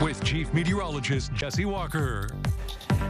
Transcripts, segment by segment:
with Chief Meteorologist Jesse Walker.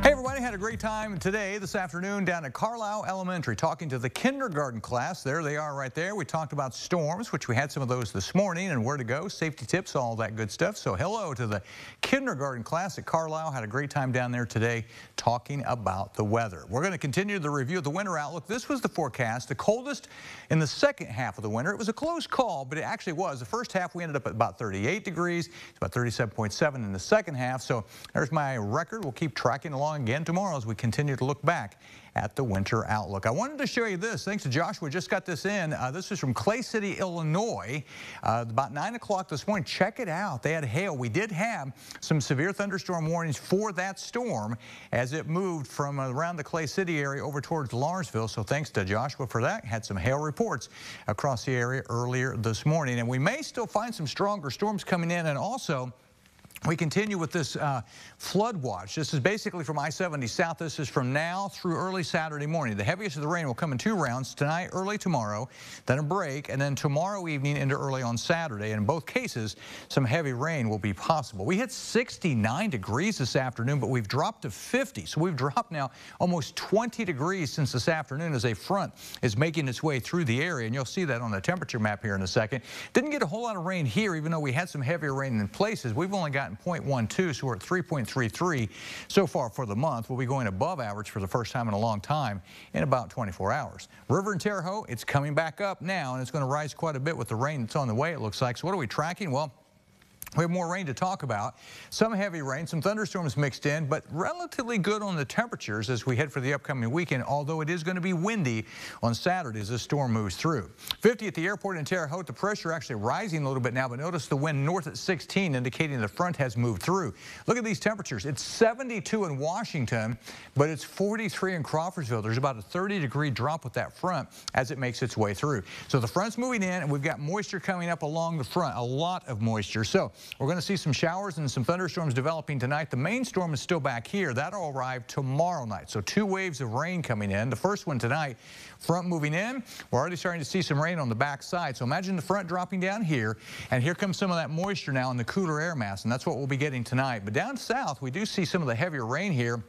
Hey everybody, had a great time today, this afternoon, down at Carlisle Elementary, talking to the kindergarten class. There they are right there. We talked about storms, which we had some of those this morning, and where to go, safety tips, all that good stuff. So hello to the kindergarten class at Carlisle. Had a great time down there today talking about the weather. We're going to continue the review of the winter outlook. This was the forecast, the coldest in the second half of the winter. It was a close call, but it actually was. The first half, we ended up at about 38 degrees. It's about 37.7 in the second half. So there's my record. We'll keep tracking along again tomorrow as we continue to look back at the winter outlook. I wanted to show you this. Thanks to Joshua, just got this in. Uh, this is from Clay City, Illinois, uh, about 9 o'clock this morning. Check it out. They had hail. We did have some severe thunderstorm warnings for that storm as it moved from around the Clay City area over towards Lawrenceville. So thanks to Joshua for that. Had some hail reports across the area earlier this morning. And we may still find some stronger storms coming in and also we continue with this uh, flood watch. This is basically from I-70 south. This is from now through early Saturday morning. The heaviest of the rain will come in two rounds, tonight, early tomorrow, then a break, and then tomorrow evening into early on Saturday. And in both cases, some heavy rain will be possible. We hit 69 degrees this afternoon, but we've dropped to 50. So we've dropped now almost 20 degrees since this afternoon as a front is making its way through the area. And you'll see that on the temperature map here in a second. Didn't get a whole lot of rain here, even though we had some heavier rain in places. We've only got gotten 0.12, so we're at 3.33 so far for the month. We'll be going above average for the first time in a long time in about 24 hours. River and Terre Haute, it's coming back up now, and it's going to rise quite a bit with the rain that's on the way, it looks like. So what are we tracking? Well, we have more rain to talk about. Some heavy rain, some thunderstorms mixed in, but relatively good on the temperatures as we head for the upcoming weekend, although it is going to be windy on Saturday as this storm moves through. 50 at the airport in Terre Haute. The pressure actually rising a little bit now, but notice the wind north at 16, indicating the front has moved through. Look at these temperatures. It's 72 in Washington, but it's 43 in Crawfordsville. There's about a 30 degree drop with that front as it makes its way through. So the front's moving in, and we've got moisture coming up along the front, a lot of moisture. So we're going to see some showers and some thunderstorms developing tonight. The main storm is still back here. That'll arrive tomorrow night. So two waves of rain coming in. The first one tonight, front moving in. We're already starting to see some rain on the back side. So imagine the front dropping down here, and here comes some of that moisture now in the cooler air mass, and that's what we'll be getting tonight. But down south, we do see some of the heavier rain here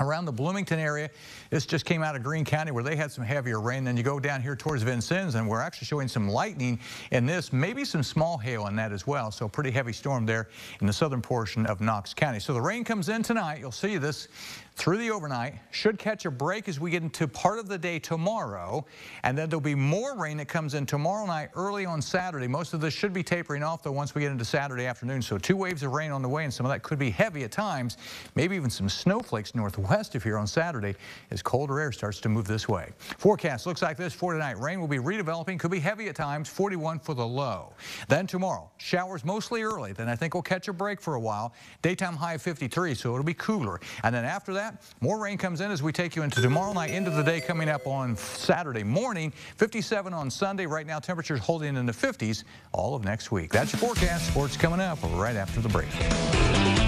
around the Bloomington area. This just came out of Greene County where they had some heavier rain. Then you go down here towards Vincennes and we're actually showing some lightning in this, maybe some small hail in that as well. So pretty heavy storm there in the southern portion of Knox County. So the rain comes in tonight. You'll see this through the overnight. Should catch a break as we get into part of the day tomorrow. And then there'll be more rain that comes in tomorrow night early on Saturday. Most of this should be tapering off, though, once we get into Saturday afternoon. So two waves of rain on the way, and some of that could be heavy at times. Maybe even some snowflakes northwest of here on Saturday as colder air starts to move this way. Forecast looks like this for tonight. Rain will be redeveloping, could be heavy at times, 41 for the low. Then tomorrow, showers mostly early. Then I think we'll catch a break for a while. Daytime high of 53, so it'll be cooler. And then after that, that. More rain comes in as we take you into tomorrow night, end of the day coming up on Saturday morning. 57 on Sunday. Right now, temperatures holding in the 50s all of next week. That's your forecast. Sports coming up right after the break.